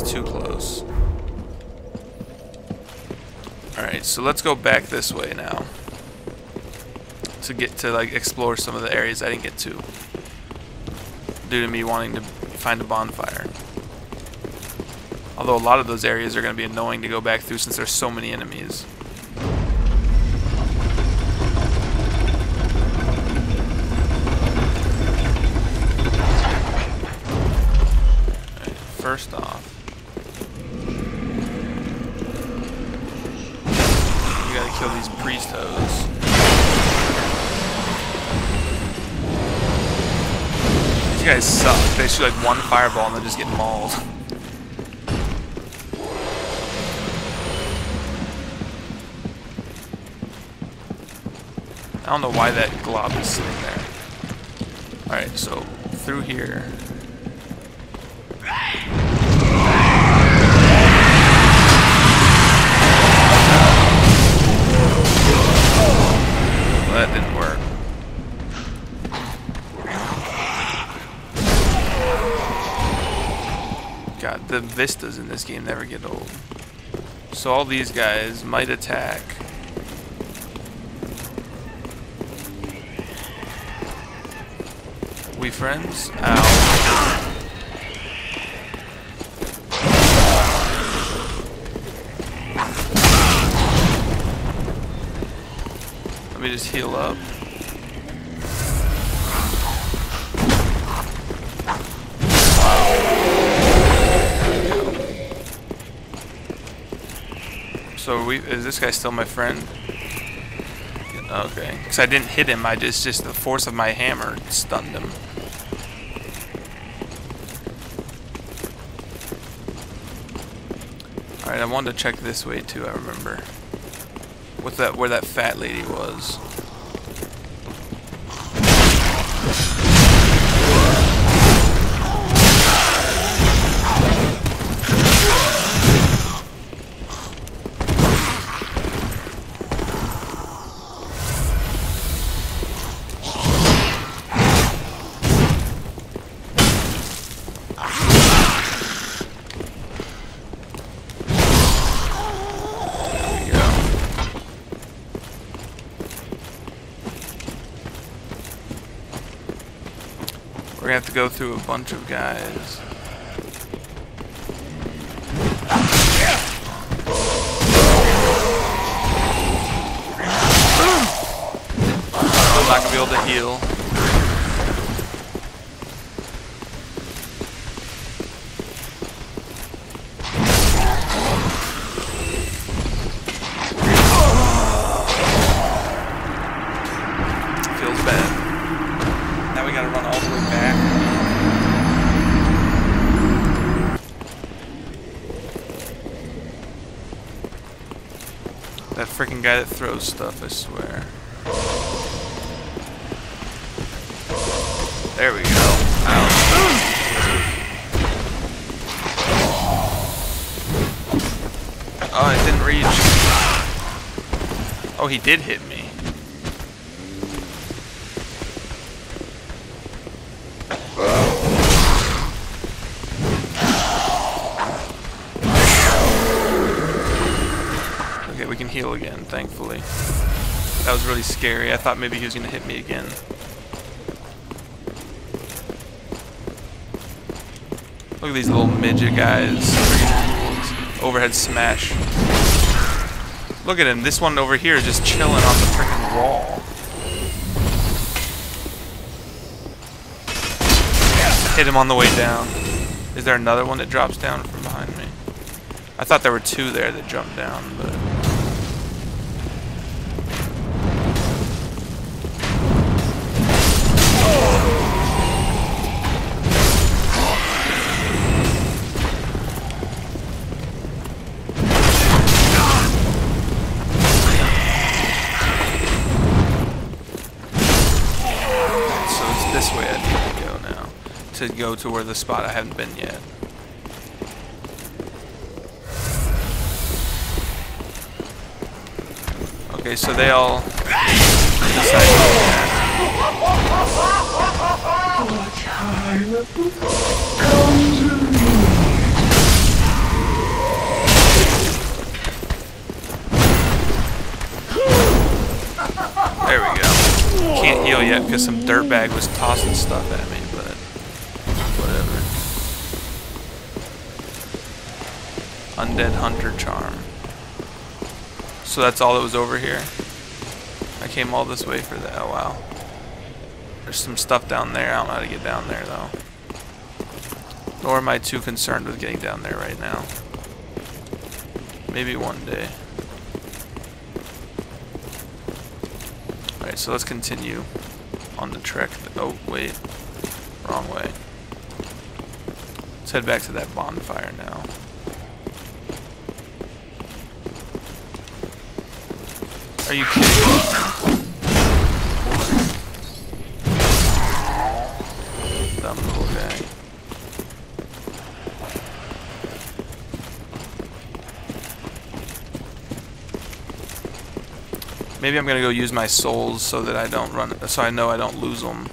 was too close. Alright, so let's go back this way now. To get to like explore some of the areas I didn't get to. Due to me wanting to find a bonfire. Although a lot of those areas are going to be annoying to go back through since there's so many enemies. first off, guys suck. They shoot like one fireball and they just get mauled. I don't know why that glob is sitting there. Alright, so through here. The vistas in this game never get old. So all these guys might attack. We friends? Ow. Let me just heal up. So we is this guy still my friend? Okay, because I didn't hit him. I just just the force of my hammer stunned him. All right, I wanted to check this way too. I remember. That, where that fat lady was. Gonna have to go through a bunch of guys. Guy that throws stuff, I swear. There we go. Ow. Oh, it didn't reach. Oh, he did hit me. Thankfully. That was really scary. I thought maybe he was going to hit me again. Look at these little midget guys. Overhead smash. Look at him. This one over here is just chilling on the freaking wall. Hit him on the way down. Is there another one that drops down from behind me? I thought there were two there that jumped down, but... to go to where the spot I haven't been yet. Okay, so they all There we go. Can't heal yet because some dirtbag was tossing stuff at me. Undead Hunter Charm. So that's all that was over here? I came all this way for that. Oh, wow. There's some stuff down there. I don't know how to get down there, though. Nor am I too concerned with getting down there right now. Maybe one day. Alright, so let's continue on the trek. Oh, wait. Wrong way. Let's head back to that bonfire now. Are you kidding me? Maybe I'm gonna go use my souls so that I don't run, so I know I don't lose them.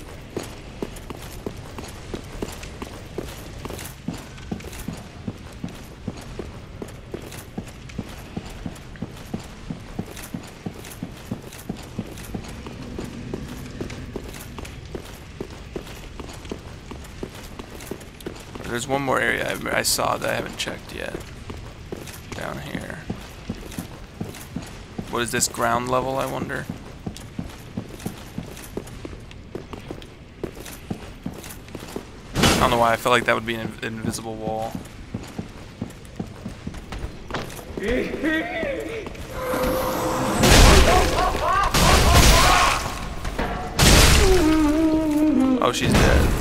There's one more area I, I saw that I haven't checked yet. Down here. What is this ground level, I wonder? I don't know why I felt like that would be an invisible wall. Oh, she's dead.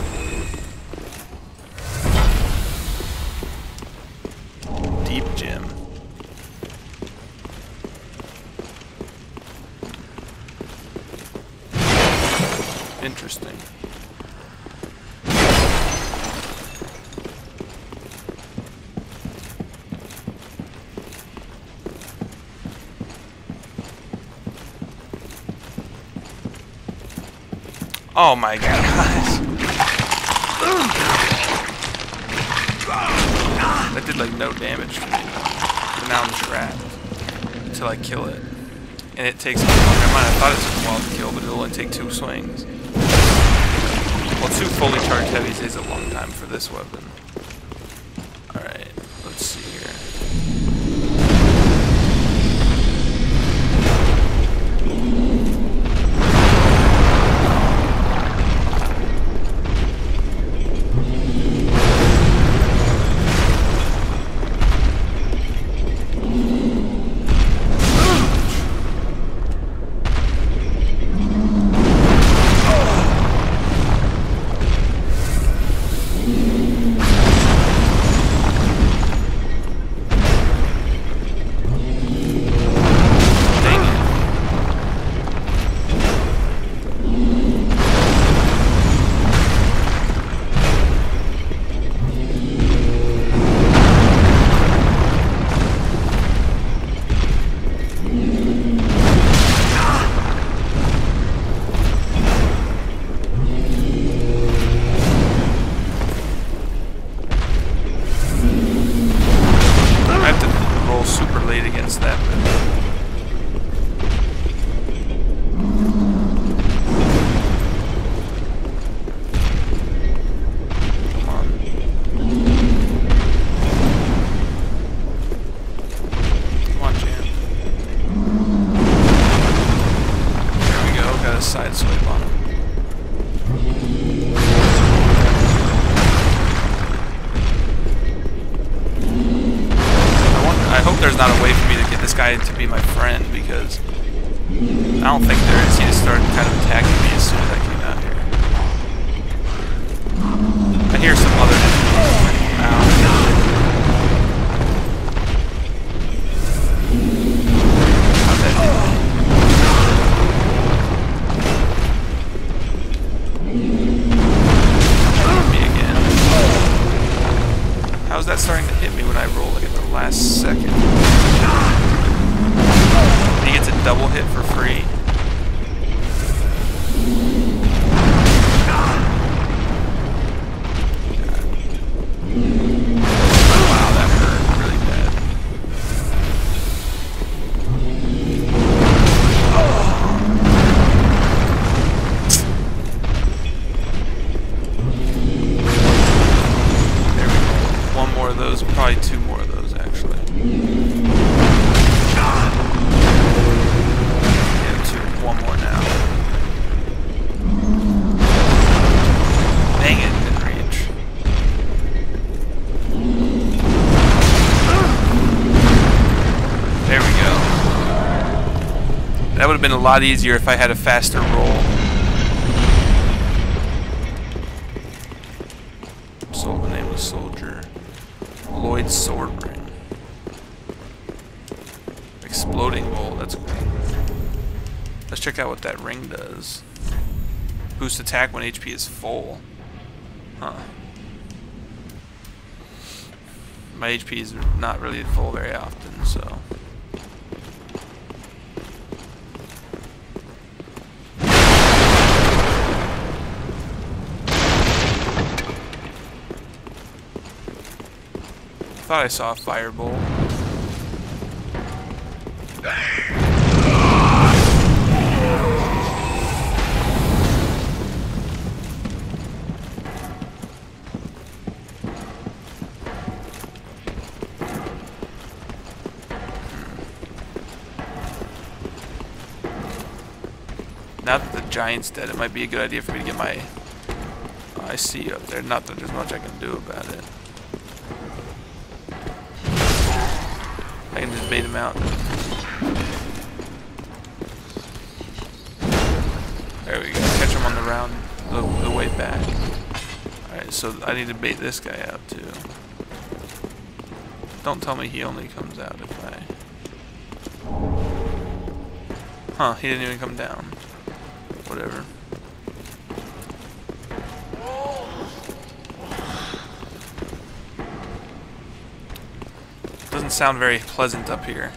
Oh my gosh. That did like no damage to me. But now I'm trapped until I kill it. And it takes mind, I thought it took a while to kill, but it'll only take two swings. Well, two fully charged heavies is a long time for this weapon. Alright, let's see here. Guy to be my friend because I don't think there is. He just started kind of attacking me as soon as I came out here. I hear some other lot easier if I had a faster roll. Sold the nameless soldier. Lloyd's sword ring. Exploding bolt, that's cool. Let's check out what that ring does. Boost attack when HP is full. Huh. My HP is not really full very often, so. Thought I saw a firebolt. Now that the giant's dead, it might be a good idea for me to get my IC up there. Not that there's much I can do about it. I can just bait him out. There we go. Catch him on the round the, the way back. Alright, so I need to bait this guy out too. Don't tell me he only comes out if I... Huh, he didn't even come down. Whatever. Doesn't sound very pleasant up here.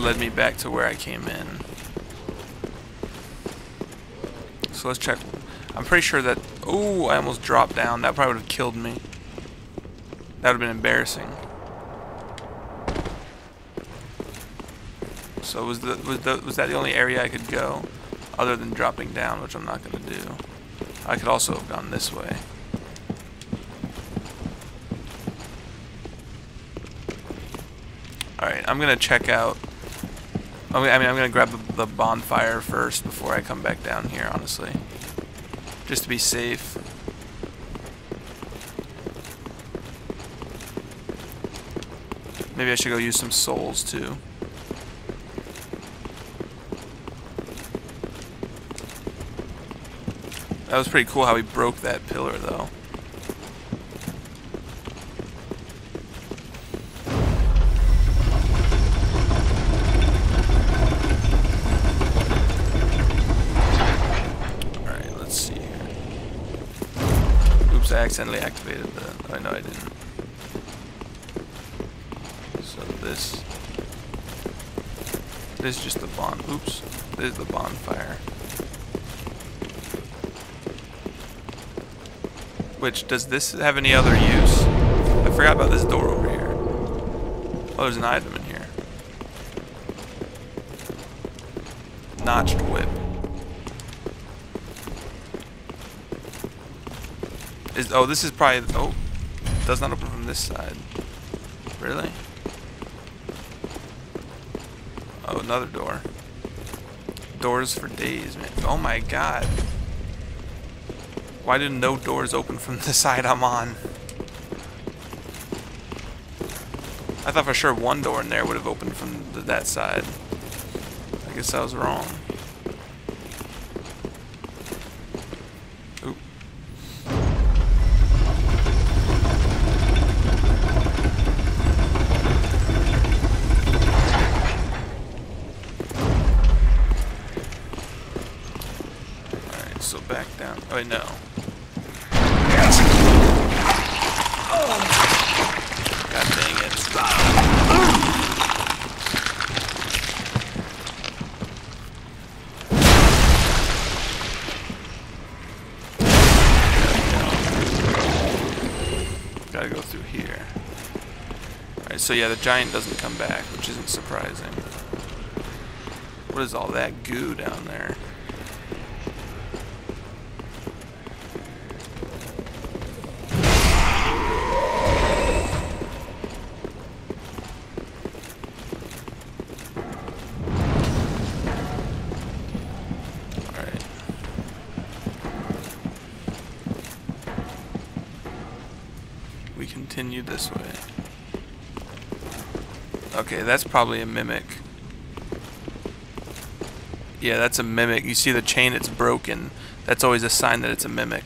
Led me back to where I came in. So let's check. I'm pretty sure that... Oh, I almost dropped down. That probably would have killed me. That would have been embarrassing. So was the was the was that the only area I could go, other than dropping down, which I'm not gonna do. I could also have gone this way. Alright, I'm gonna check out... I mean, I'm gonna grab the, the bonfire first before I come back down here, honestly. Just to be safe. Maybe I should go use some souls, too. That was pretty cool how he broke that pillar, though. Accidentally activated the... Oh, no, I didn't. So this... This is just the bon... Oops. This is the bonfire. Which, does this have any other use? I forgot about this door over here. Oh, there's an item Is, oh, this is probably... Oh, does not open from this side. Really? Oh, another door. Doors for days, man. Oh my god. Why did no doors open from the side I'm on? I thought for sure one door in there would have opened from the, that side. I guess I was wrong. Oop. So back wait, no. God dang it. Gotta go through here. Alright, so yeah, the giant doesn't come back, which isn't surprising. What is all that goo down there? This way. Okay, that's probably a mimic. Yeah, that's a mimic. You see the chain, it's broken. That's always a sign that it's a mimic.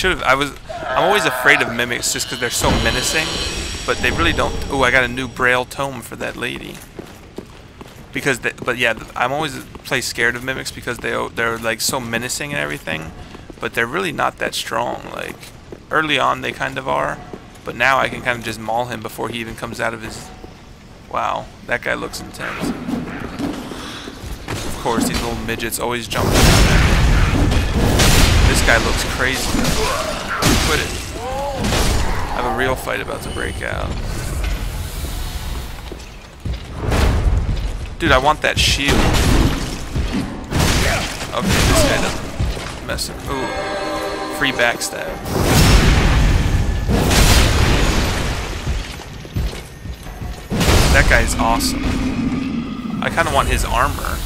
Should have. I was. I'm always afraid of mimics just because they're so menacing, but they really don't. Oh, I got a new Braille tome for that lady. Because, they, but yeah, I'm always play scared of mimics because they they're like so menacing and everything, but they're really not that strong. Like early on, they kind of are, but now I can kind of just maul him before he even comes out of his. Wow, that guy looks intense. Of course, these little midgets always jumping. Guy looks crazy. Quit it. I have a real fight about to break out. Dude, I want that shield. Okay, this guy doesn't mess it. Ooh. Free backstab. That guy's awesome. I kind of want his armor.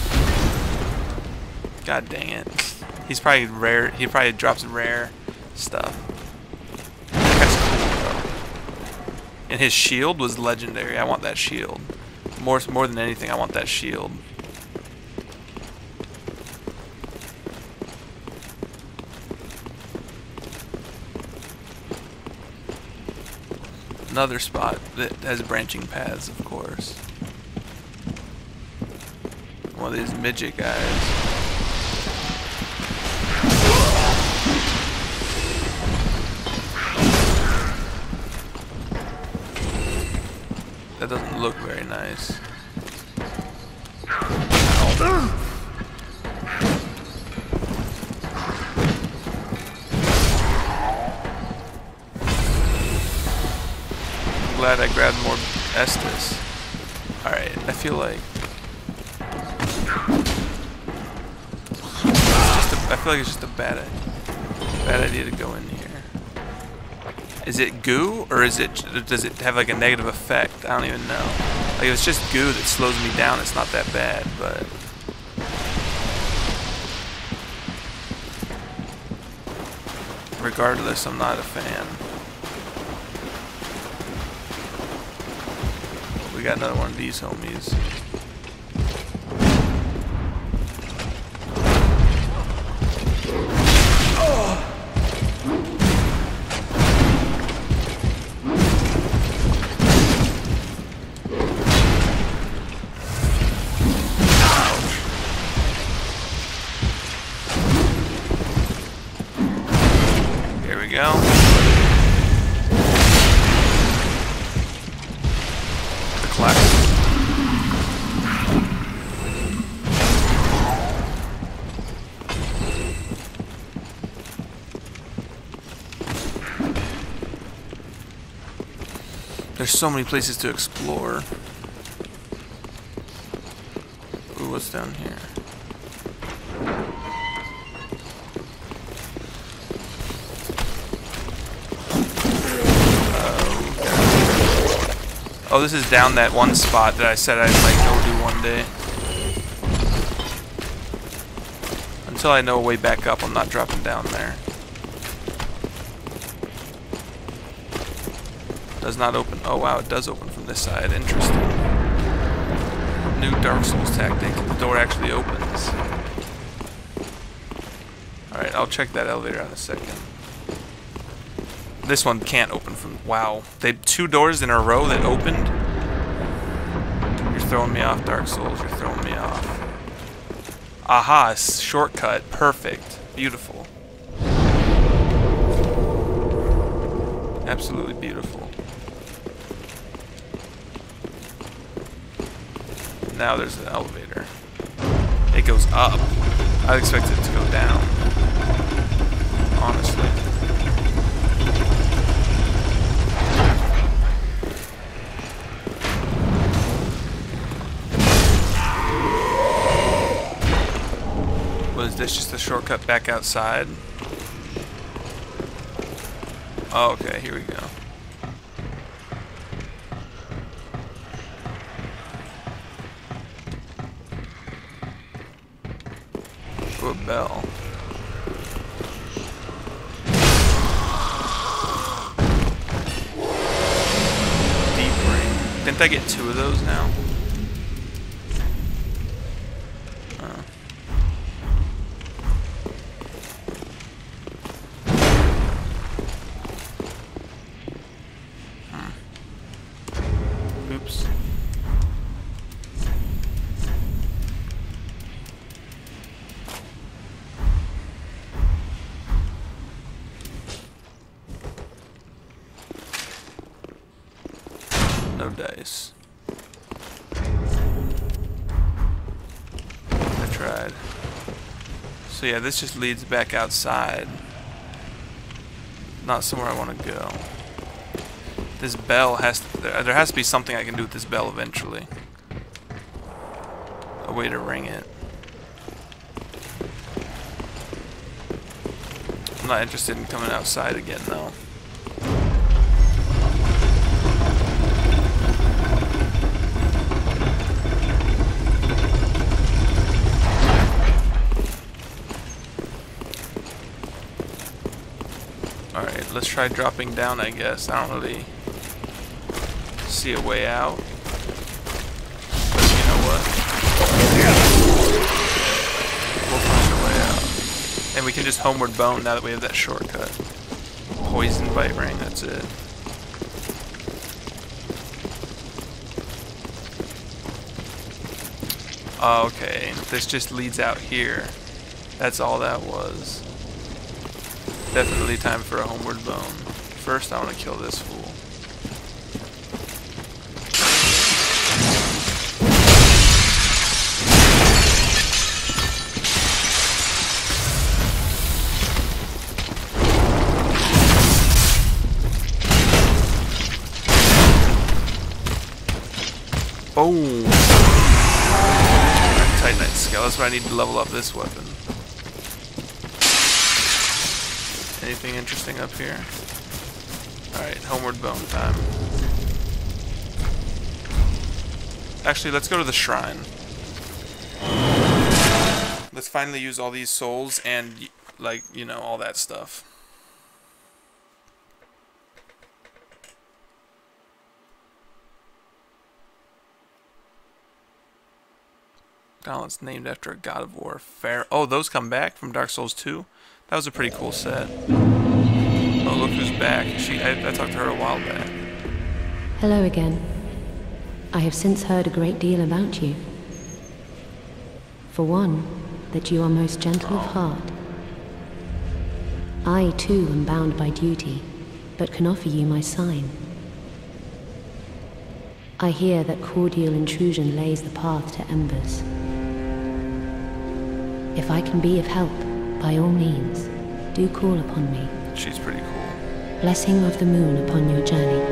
God dang it. He's probably rare. He probably drops rare stuff. That's cool though. And his shield was legendary. I want that shield. More, more than anything, I want that shield. Another spot that has branching paths, of course. One of these midget guys. Look very nice. I'm glad I grabbed more Estus. Alright, I feel like... A, I feel like it's just a bad, bad idea to go in here. Is it goo, or is it does it have like a negative effect? I don't even know. Like if it's just goo that slows me down, it's not that bad, but. Regardless, I'm not a fan. We got another one of these homies. There's so many places to explore. Ooh, what's down here? Oh, oh, this is down that one spot that I said I'd like go do one day. Until I know a way back up, I'm not dropping down there. Does not. Oh wow, it does open from this side. Interesting. New Dark Souls tactic. The door actually opens. Alright, I'll check that elevator out in a second. This one can't open from... Wow. They two doors in a row that opened? You're throwing me off, Dark Souls. You're throwing me off. Aha, shortcut. Perfect. Beautiful. Absolutely beautiful. Now there's an elevator. It goes up. I expect it to go down. Honestly. Was this just a shortcut back outside? Oh, okay, here we go. Bell. Deep ring. Didn't I get two of those now? So yeah, this just leads back outside. Not somewhere I want to go. This bell has to, there has to be something I can do with this bell eventually. A way to ring it. I'm not interested in coming outside again though. Alright, let's try dropping down, I guess. I don't really see a way out. But you know what? We'll find a way out. And we can just homeward bone now that we have that shortcut. Poison bite ring, that's it. Okay, this just leads out here. That's all that was. Definitely time for a homeward bone. First, I want to kill this fool. Boom! Titanite scale. That's why I need to level up this weapon. Anything interesting up here? Alright, homeward bone time. Actually, let's go to the shrine. Let's finally use all these souls and, like, you know, all that stuff. Gauntlet's named after a god of war. Fair. Oh, those come back from Dark Souls 2? That was a pretty cool set. Oh, look who's back. She, I, I talked to her a while back. Hello again. I have since heard a great deal about you. For one, that you are most gentle of heart. I, too, am bound by duty, but can offer you my sign. I hear that cordial intrusion lays the path to embers. If I can be of help, by all means, do call upon me. She's pretty cool. Blessing of the moon upon your journey.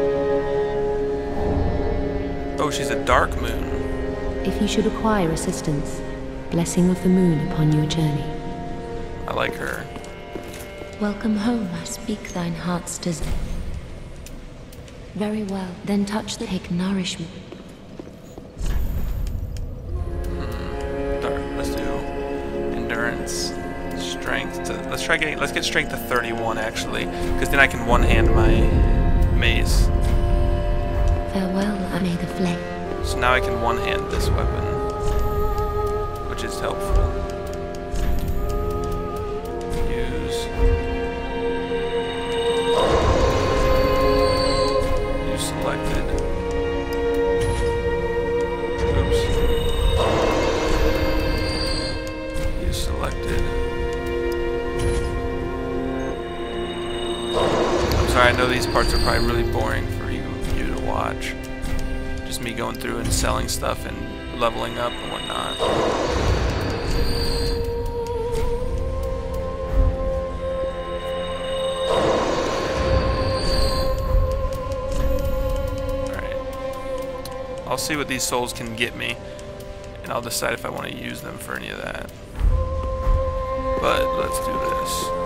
Oh, she's a dark moon. If you should require assistance, blessing of the moon upon your journey. I like her. Welcome home, I speak thine heart's desire. Very well, then touch the take nourishment. try getting... Let's get strength to 31, actually. Because then I can one-hand my maze. Farewell, I made the flame. So now I can one-hand this weapon. Which is helpful. Parts are probably really boring for you, you to watch. Just me going through and selling stuff and leveling up and whatnot. I'll see what these souls can get me, and I'll decide if I want to use them for any of that. But let's do this.